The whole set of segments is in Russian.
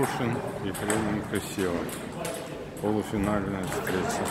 Тимошин и Клименко Сева. Полуфинальная встреча.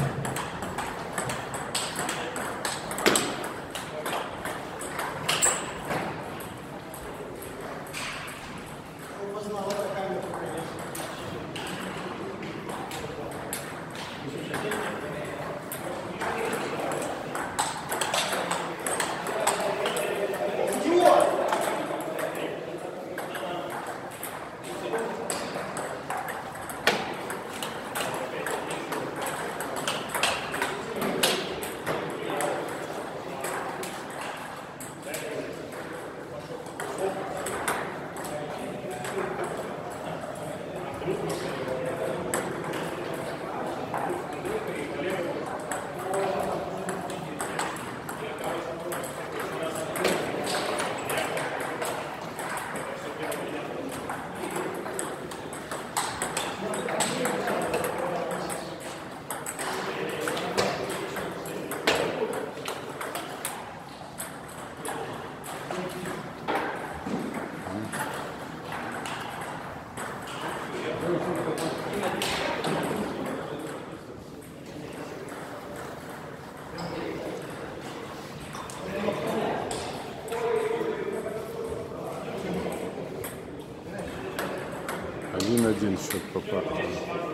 Vindo, Sr. Papá.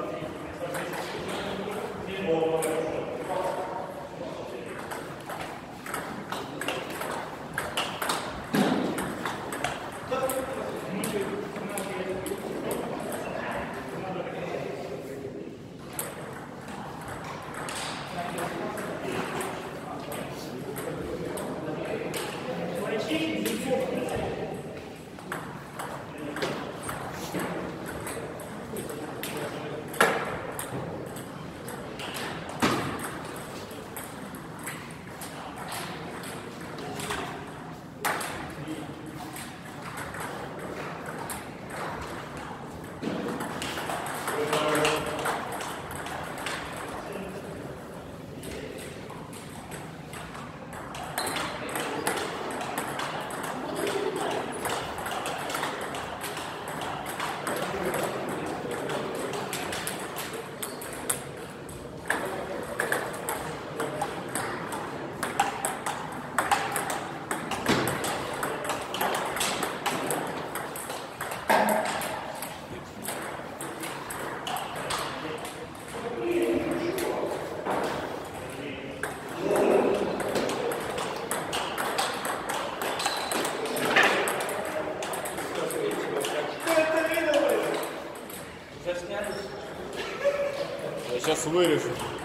ごいです。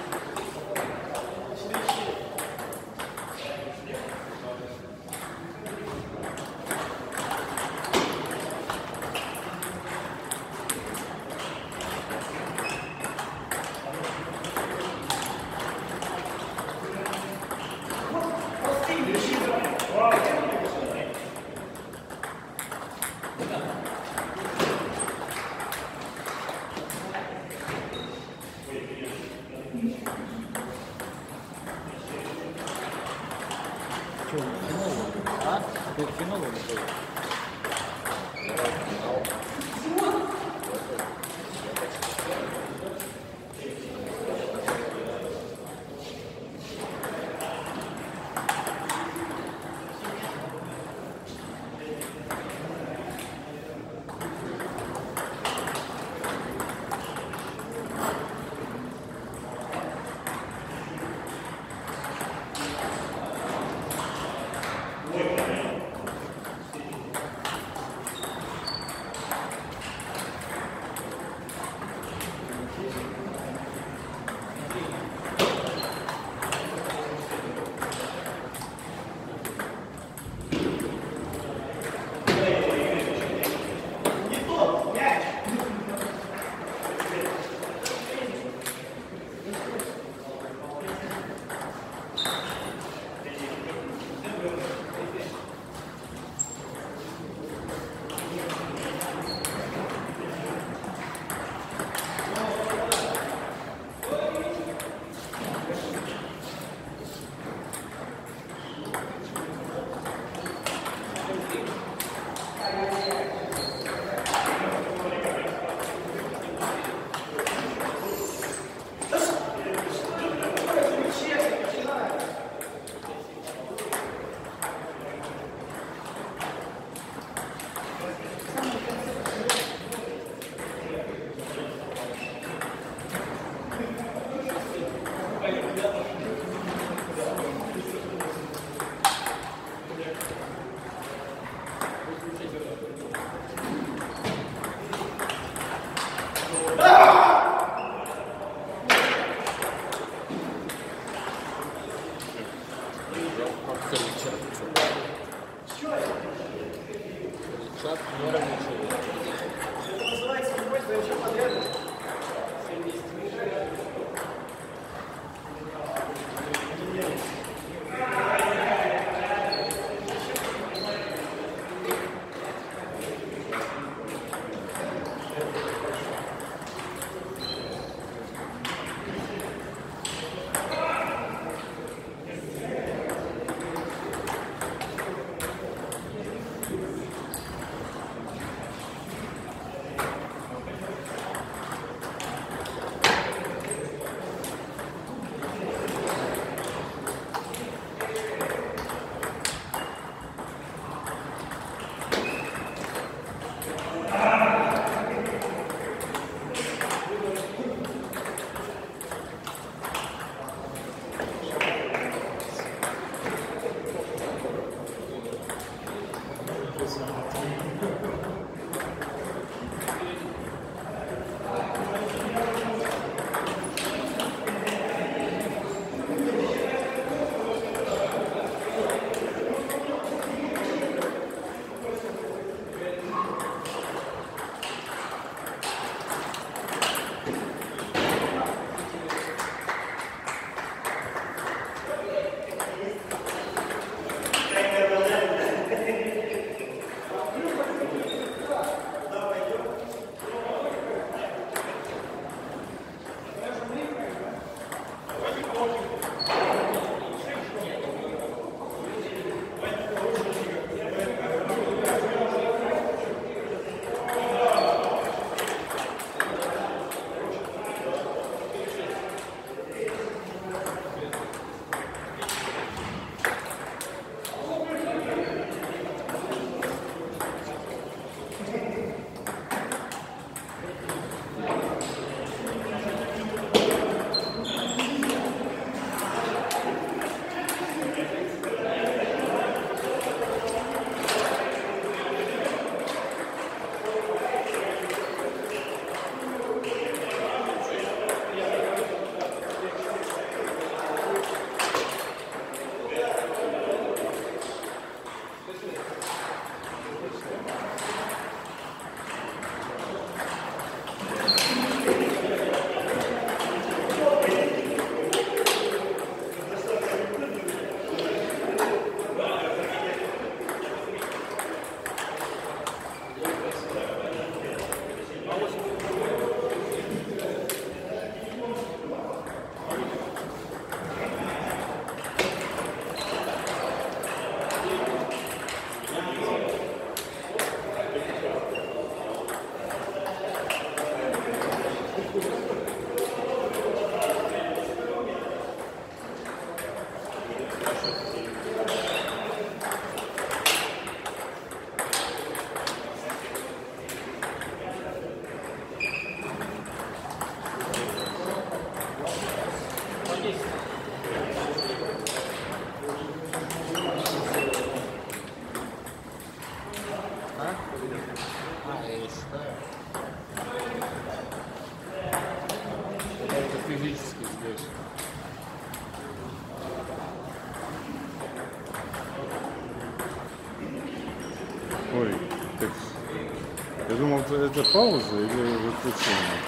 Это- пауза или выключение?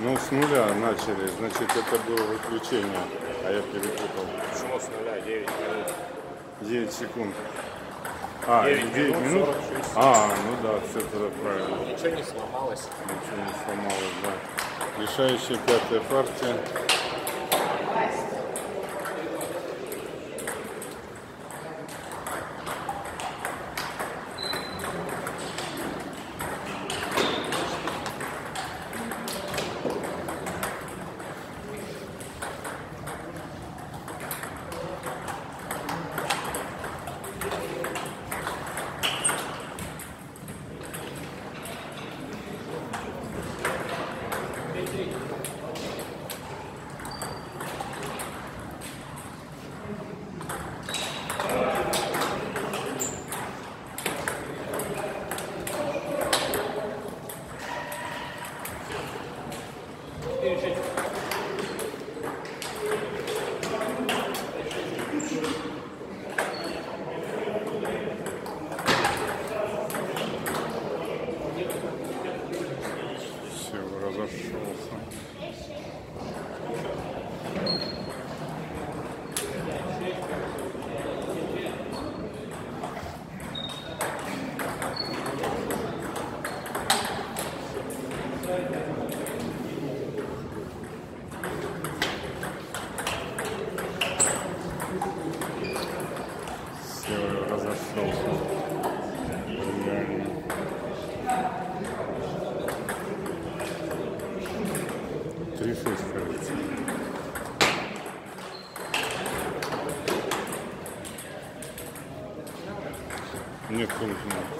Ну, с нуля начали, значит, это было выключение, а я перепутал. Почему с нуля 9 минут? 9 секунд. А, 9 9, минут, минут? 46 А, ну да, все тогда правильно. Ничего не сломалось. Ничего не сломалось, да. Решающая пятая партия. Разошелся. Реально. Три шесть, кажется. Нет, крупно.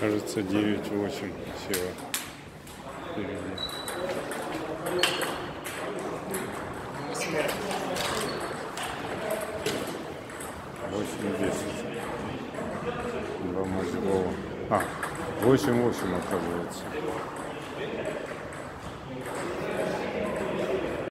Кажется, 9-8 села. Впереди. Восемь десять. Два Мозгова. А, восемь восемь оказывается.